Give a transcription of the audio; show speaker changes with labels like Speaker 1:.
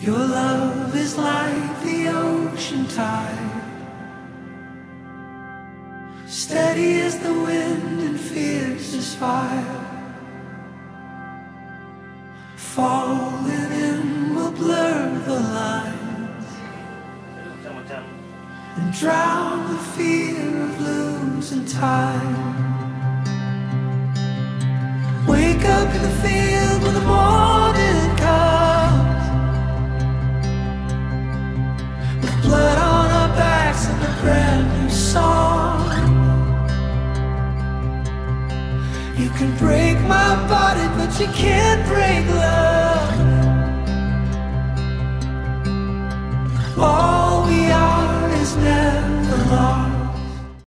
Speaker 1: Your love is like the ocean tide, steady as the wind and fierce as fire. Falling in will blur the lines and drown the fear of losing time. Wake up in the field blood on our backs and a brand new song. You can break my body but you can't break